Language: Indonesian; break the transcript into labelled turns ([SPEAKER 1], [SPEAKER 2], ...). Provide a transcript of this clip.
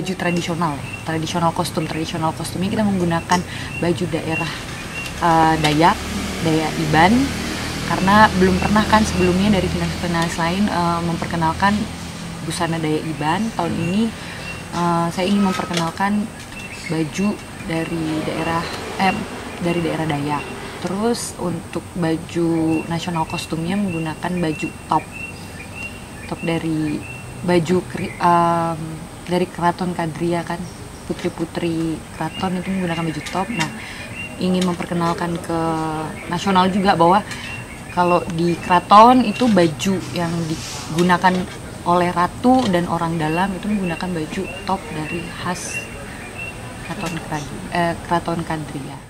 [SPEAKER 1] baju tradisional tradisional kostum. Tradisional kostumnya kita menggunakan baju daerah uh, Dayak Dayak Iban. Karena belum pernah kan sebelumnya dari finalis-finalis lain uh, memperkenalkan busana Dayak Iban. Tahun ini uh, saya ingin memperkenalkan baju dari daerah eh dari daerah Dayak. Terus untuk baju nasional kostumnya menggunakan baju top. Top dari baju um, dari keraton Kadria kan putri-putri keraton itu menggunakan baju top nah ingin memperkenalkan ke nasional juga bahwa kalau di keraton itu baju yang digunakan oleh ratu dan orang dalam itu menggunakan baju top dari khas keraton eh, keraton Kadria.